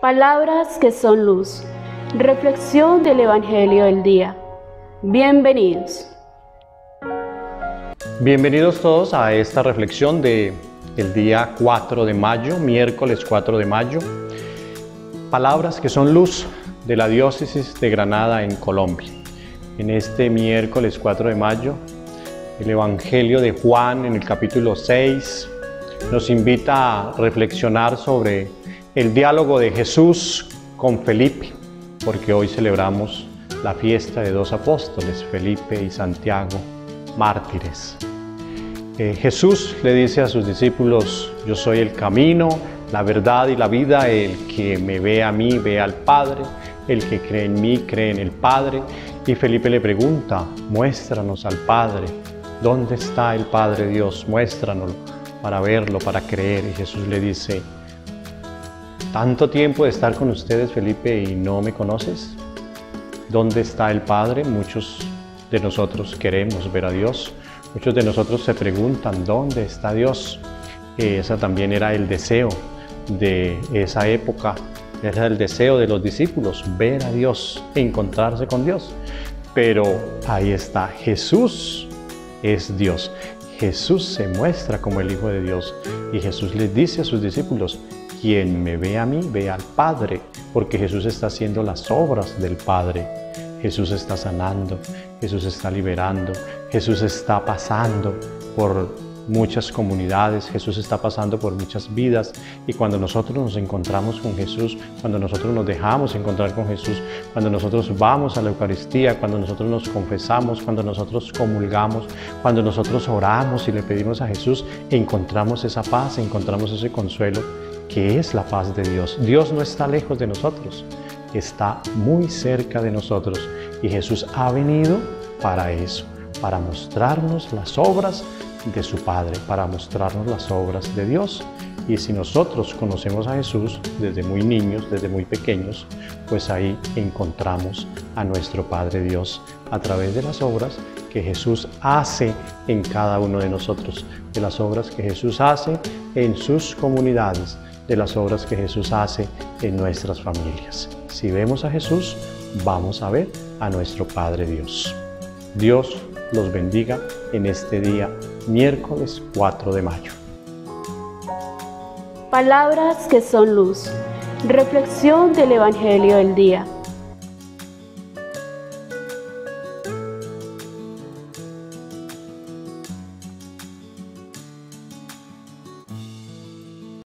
Palabras que son luz. Reflexión del Evangelio del día. Bienvenidos. Bienvenidos todos a esta reflexión de el día 4 de mayo, miércoles 4 de mayo. Palabras que son luz de la diócesis de Granada en Colombia. En este miércoles 4 de mayo, el Evangelio de Juan en el capítulo 6 nos invita a reflexionar sobre el diálogo de Jesús con Felipe, porque hoy celebramos la fiesta de dos apóstoles, Felipe y Santiago, mártires. Eh, Jesús le dice a sus discípulos, yo soy el camino, la verdad y la vida, el que me ve a mí ve al Padre, el que cree en mí cree en el Padre. Y Felipe le pregunta, muéstranos al Padre, ¿dónde está el Padre Dios? Muéstranoslo para verlo, para creer. Y Jesús le dice, ¿tanto tiempo de estar con ustedes, Felipe, y no me conoces? ¿Dónde está el Padre? Muchos de nosotros queremos ver a Dios. Muchos de nosotros se preguntan, ¿dónde está Dios? Ese también era el deseo de esa época, era el deseo de los discípulos, ver a Dios, encontrarse con Dios. Pero ahí está, Jesús es Dios. Jesús se muestra como el Hijo de Dios y Jesús les dice a sus discípulos, quien me ve a mí, ve al Padre, porque Jesús está haciendo las obras del Padre. Jesús está sanando, Jesús está liberando, Jesús está pasando por muchas comunidades, Jesús está pasando por muchas vidas y cuando nosotros nos encontramos con Jesús, cuando nosotros nos dejamos encontrar con Jesús, cuando nosotros vamos a la Eucaristía, cuando nosotros nos confesamos, cuando nosotros comulgamos, cuando nosotros oramos y le pedimos a Jesús, encontramos esa paz, encontramos ese consuelo que es la paz de Dios. Dios no está lejos de nosotros, está muy cerca de nosotros y Jesús ha venido para eso, para mostrarnos las obras de su Padre para mostrarnos las obras de Dios. Y si nosotros conocemos a Jesús desde muy niños, desde muy pequeños, pues ahí encontramos a nuestro Padre Dios a través de las obras que Jesús hace en cada uno de nosotros, de las obras que Jesús hace en sus comunidades, de las obras que Jesús hace en nuestras familias. Si vemos a Jesús, vamos a ver a nuestro Padre Dios. Dios los bendiga en este día, miércoles 4 de mayo. Palabras que son luz. Reflexión del Evangelio del día.